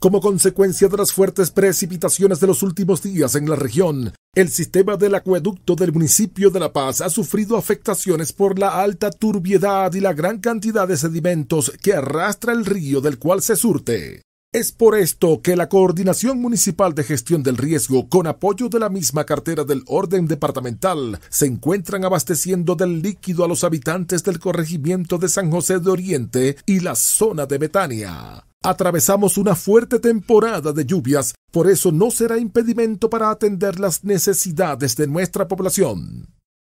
Como consecuencia de las fuertes precipitaciones de los últimos días en la región, el sistema del acueducto del municipio de La Paz ha sufrido afectaciones por la alta turbiedad y la gran cantidad de sedimentos que arrastra el río del cual se surte. Es por esto que la Coordinación Municipal de Gestión del Riesgo, con apoyo de la misma cartera del orden departamental, se encuentran abasteciendo del líquido a los habitantes del corregimiento de San José de Oriente y la zona de Betania. Atravesamos una fuerte temporada de lluvias, por eso no será impedimento para atender las necesidades de nuestra población.